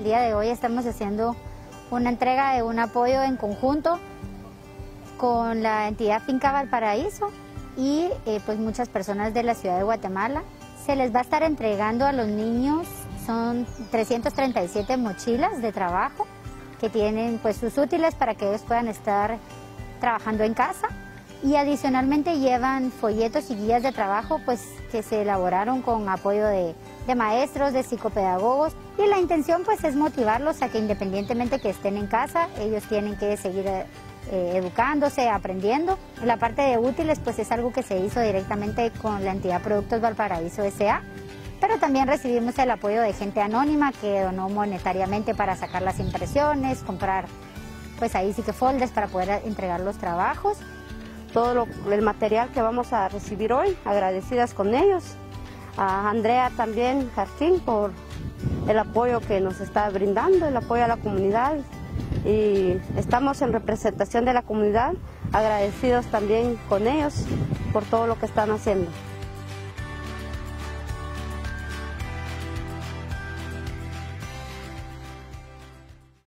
El día de hoy estamos haciendo una entrega de un apoyo en conjunto con la entidad Finca Valparaíso y eh, pues muchas personas de la ciudad de Guatemala. Se les va a estar entregando a los niños, son 337 mochilas de trabajo que tienen pues sus útiles para que ellos puedan estar trabajando en casa y adicionalmente llevan folletos y guías de trabajo pues que se elaboraron con apoyo de, de, maestros, de psicopedagogos y la intención pues es motivarlos a que independientemente que estén en casa, ellos tienen que seguir eh, educándose, aprendiendo. La parte de útiles pues es algo que se hizo directamente con la entidad Productos Valparaíso S.A., pero también recibimos el apoyo de gente anónima que donó monetariamente para sacar las impresiones, comprar pues ahí sí que folders para poder entregar los trabajos todo el material que vamos a recibir hoy, agradecidas con ellos. A Andrea también, Jardín, por el apoyo que nos está brindando, el apoyo a la comunidad. Y estamos en representación de la comunidad, agradecidos también con ellos por todo lo que están haciendo.